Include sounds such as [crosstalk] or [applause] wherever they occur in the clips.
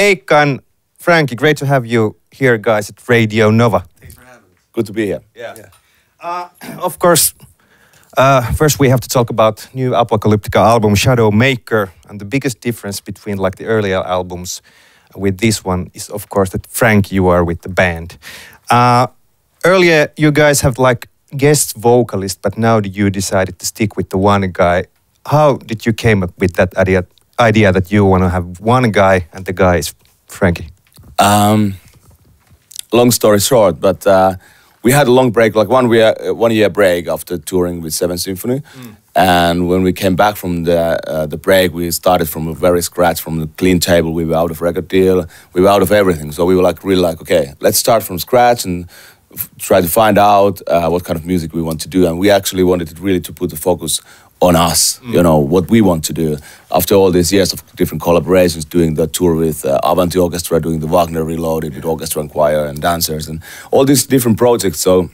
Eicca and Franky, great to have you here, guys, at Radio Nova. Thanks for having us. Good to be here. Yeah. Uh, of course, uh, first we have to talk about new Apocalyptica album Shadowmaker, and the biggest difference between like the earlier albums with this one is of course that Frank, you are with the band. Uh, earlier, you guys have like guest vocalist, but now you decided to stick with the one guy. How did you came up with that idea? Idea that you want to have one guy and the guy is Franky. Um, long story short, but uh, we had a long break, like one year, one year break after touring with Seven Symphony. And when we came back from the uh, the break, we started from a very scratch, from the clean table. We were out of record deal, we were out of everything. So we were like really like, okay, let's start from scratch and try to find out uh, what kind of music we want to do. And we actually wanted it really to put the focus on us, you know, what we want to do. After all these years of different collaborations, doing the tour with uh, Avanti Orchestra, doing the Wagner Reloaded with orchestra and choir and dancers and all these different projects. So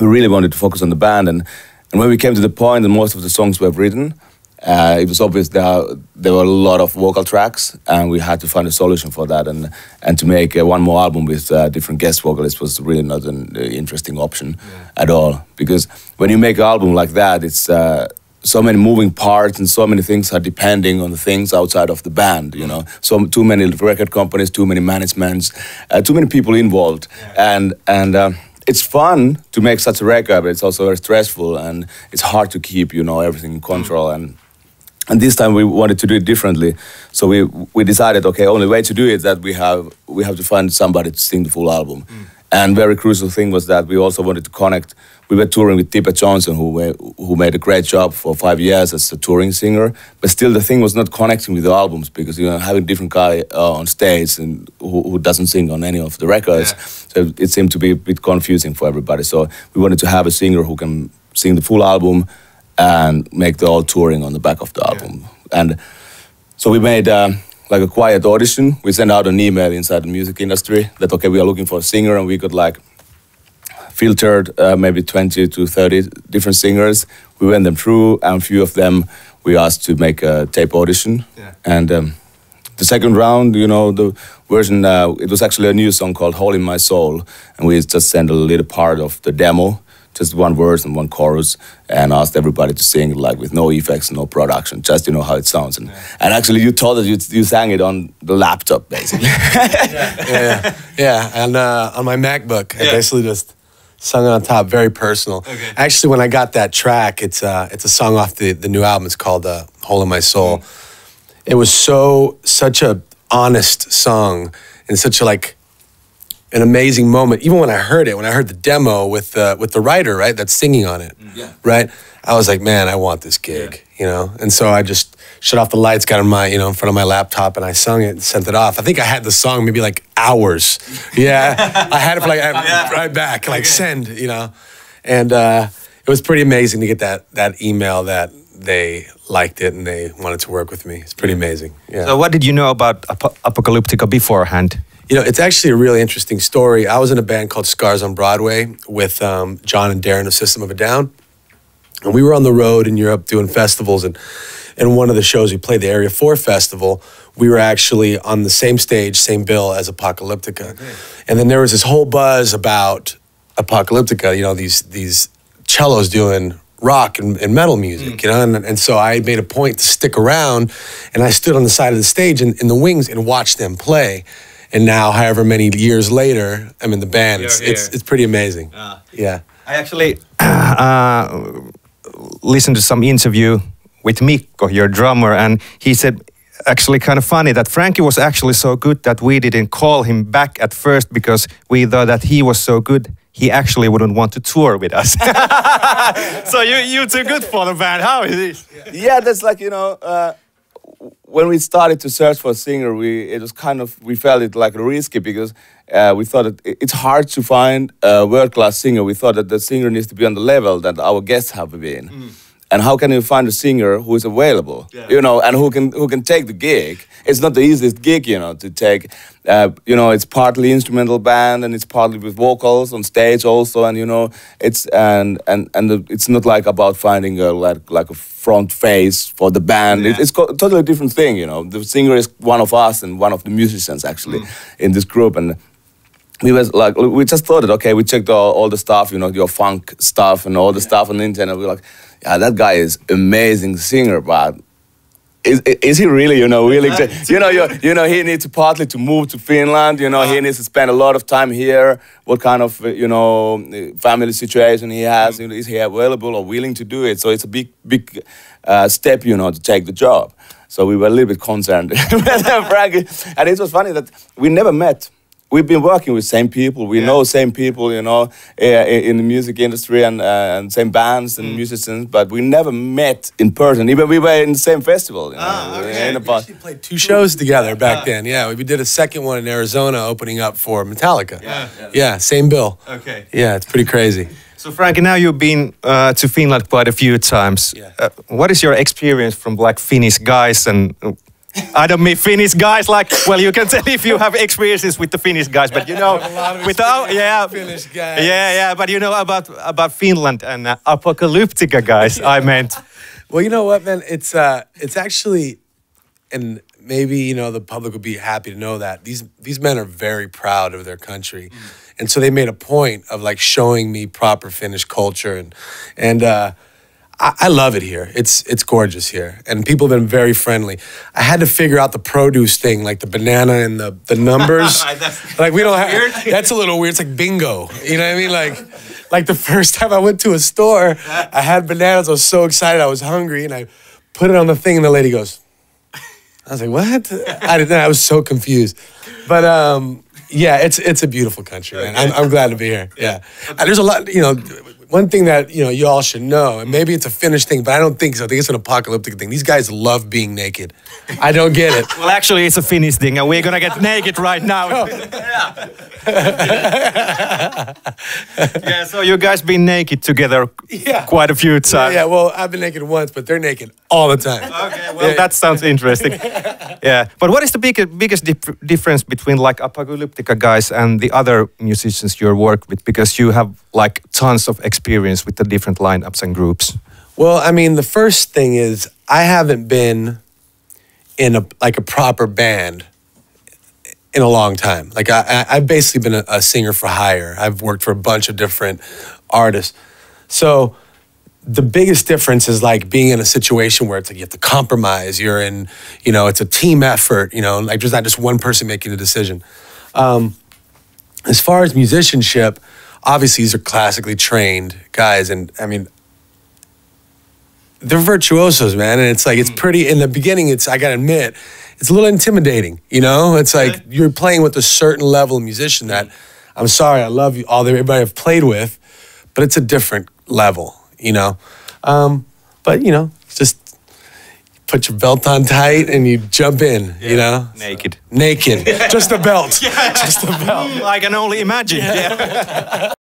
we really wanted to focus on the band. And, and when we came to the point that most of the songs we have written, uh, it was obvious that there were a lot of vocal tracks, and we had to find a solution for that. And and to make uh, one more album with uh, different guest vocalists was really not an uh, interesting option at all. Because when you make an album like that, it's uh, so many moving parts and so many things are depending on the things outside of the band. You know, so too many record companies, too many managements, uh, too many people involved, and and. Um, it's fun to make such a record, but it's also very stressful and it's hard to keep, you know, everything in control. And and this time we wanted to do it differently. So we we decided, okay, only way to do it is that we have we have to find somebody to sing the full album. And very crucial thing was that we also wanted to connect. We were touring with Tipe Johnson, who were, who made a great job for five years as a touring singer. But still, the thing was not connecting with the albums because you know having different guy uh, on stage and who, who doesn't sing on any of the records, so it seemed to be a bit confusing for everybody. So we wanted to have a singer who can sing the full album and make the whole touring on the back of the album. And so we made uh, like a quiet audition. We sent out an email inside the music industry that okay, we are looking for a singer, and we got like filtered uh, maybe 20 to 30 different singers. We went them through, and a few of them we asked to make a tape audition. Yeah. And um, the second round, you know, the version, uh, it was actually a new song called Hole in My Soul, and we just sent a little part of the demo, just one verse and one chorus, and asked everybody to sing it like with no effects, no production, just you know how it sounds. And, and actually, you told us you, you sang it on the laptop, basically. [laughs] yeah, yeah. Yeah, and uh, on my MacBook, I basically just sung it on top, very personal. Okay. Actually, when I got that track, it's uh, it's a song off the the new album. It's called uh, "Hole in My Soul." It was so such a honest song and such a like an amazing moment. Even when I heard it, when I heard the demo with the with the writer, right, that's singing on it, Yeah. right. I was like, man, I want this gig, you know. And so I just shut off the lights, got on my, you know, in front of my laptop, and I sung it and sent it off. I think I had the song maybe like hours. [laughs] Yeah, I had it for like right back, like send, you know. And uh, it was pretty amazing to get that that email that they liked it and they wanted to work with me. It's pretty amazing. Yeah. So, what did you know about Ap- Apocalyptica beforehand? You know, it's actually a really interesting story. I was in a band called Scars on Broadway with um, John and Daron of System of a Down. And we were on the road in Europe doing festivals. And, and one of the shows we played, the Area 4 Festival, we were actually on the same stage, same bill as Apocalyptica. And then there was this whole buzz about Apocalyptica, you know, these, these cellos doing rock and, and metal music, you know? And, and so I made a point to stick around and I stood on the side of the stage in, in the wings and watched them play. And now, however many years later, I'm in the band. It's, it's, it's pretty amazing. Yeah. I actually [clears throat] uh, listened to some interview with Mikko, your drummer, and he said actually kind of funny that Franky was actually so good that we didn't call him back at first because we thought that he was so good he actually wouldn't want to tour with us. [laughs] so you you too good for the band. How is it? yeah, that's like you know, uh, when we started to search for a singer, we it was kind of we felt it like a risky because uh, we thought it- it's hard to find a world class singer. We thought that the singer needs to be on the level that our guests have been. And how can you find a singer who is available? You know and who can who can take the gig. It's not the easiest gig you know to take uh, you know it's partly instrumental band and it's partly with vocals on stage also. And you know it's and and and the, it's not like about finding a like like a front face for the band. It, it's a totally different thing you know. The singer is one of us and one of the musicians actually in this group. And we was like we just thought it okay we checked all, all the stuff you know your funk stuff and all the stuff on the internet. We were like yeah that guy is amazing singer but is, is he really you know really you know you, you know he needs to partly to move to finland you know he needs to spend a lot of time here. What kind of uh, you know family situation he has you know, is he available or willing to do it? So it's a big big uh, step you know to take the job. So we were a little bit concerned. [laughs] And it was funny that we never met we've been working with same people. We know same people, you know, uh, in the music industry and, uh, and same bands and musicians, but we never met in person. Even we were in the same festival. You know, Ah, okay. in a We actually played two shows together back then. Yeah, we did a second one in Arizona, opening up for Metallica. Yeah. yeah, same bill. Okay. Yeah, it's pretty crazy. So, Frank, now you've been uh, to Finland quite a few times. Yeah. Uh, what is your experience from like Finnish guys and? I don't mean Finnish guys like. Well, you can [laughs] tell if you have experiences with the Finnish guys, but you know, I have a lot of without yeah, Finnish guys. yeah, yeah. But you know about about Finland and uh, apocalyptica guys. I meant. Well, you know what, man? It's uh, it's actually, and maybe you know the public would be happy to know that these these men are very proud of their country, and so they made a point of like showing me proper Finnish culture and and. uh I, I love it here. It's it's gorgeous here, and people have been very friendly. I had to figure out the produce thing, like the banana and the the numbers. [laughs] That's- like we don't have. weird. That's a little weird. It's like bingo. You know what I mean? Like, like the first time I went to a store, I had bananas. I was so excited. I was hungry, and I put it on the thing, and the lady goes. I was like, "What?" I didn't. I was so confused, but um, yeah, it's it's a beautiful country, man. I'm, I'm glad to be here. Yeah, And there's a lot. You know, one thing that you know you all should know, and maybe it's a Finnish thing, but I don't think so. I think it's an apocalyptic thing. These guys love being naked. I don't get it. [laughs] Well, actually, it's a Finnish thing, and we're gonna get naked right now. [laughs] yeah. Yeah. So you guys been naked together [laughs] Yeah. quite a few Yeah, times. yeah, well, I've been naked once, but they're naked all the time. [laughs] Okay, well, that sounds interesting. [laughs] yeah, but what is the big, biggest dif- difference between like Apocalyptica guys and the other musicians you work with? Because you have like tons of experience with the different lineups and groups. Well, I mean, the first thing is I haven't been in a like a proper band in a long time. Like I, I I've basically been a, a singer for hire. I've worked for a bunch of different artists. So the biggest difference is like being in a situation where it's like you have to compromise. You're in, you know, it's a team effort. You know, like there's not just one person making a decision. Um, as far as musicianship, obviously these are classically trained guys, and I mean, they're virtuosos, man. And it's like it's pretty. In the beginning, it's I gotta admit, it's a little intimidating. You know, it's like you're playing with a certain level of musician that I'm sorry, I love you, all everybody I've played with, but it's a different level. You know, um, but you know, just put your belt on tight and you jump in. You know, Naked. naked, [laughs] just a belt, just a belt. [laughs] I can only imagine. Yeah. [laughs]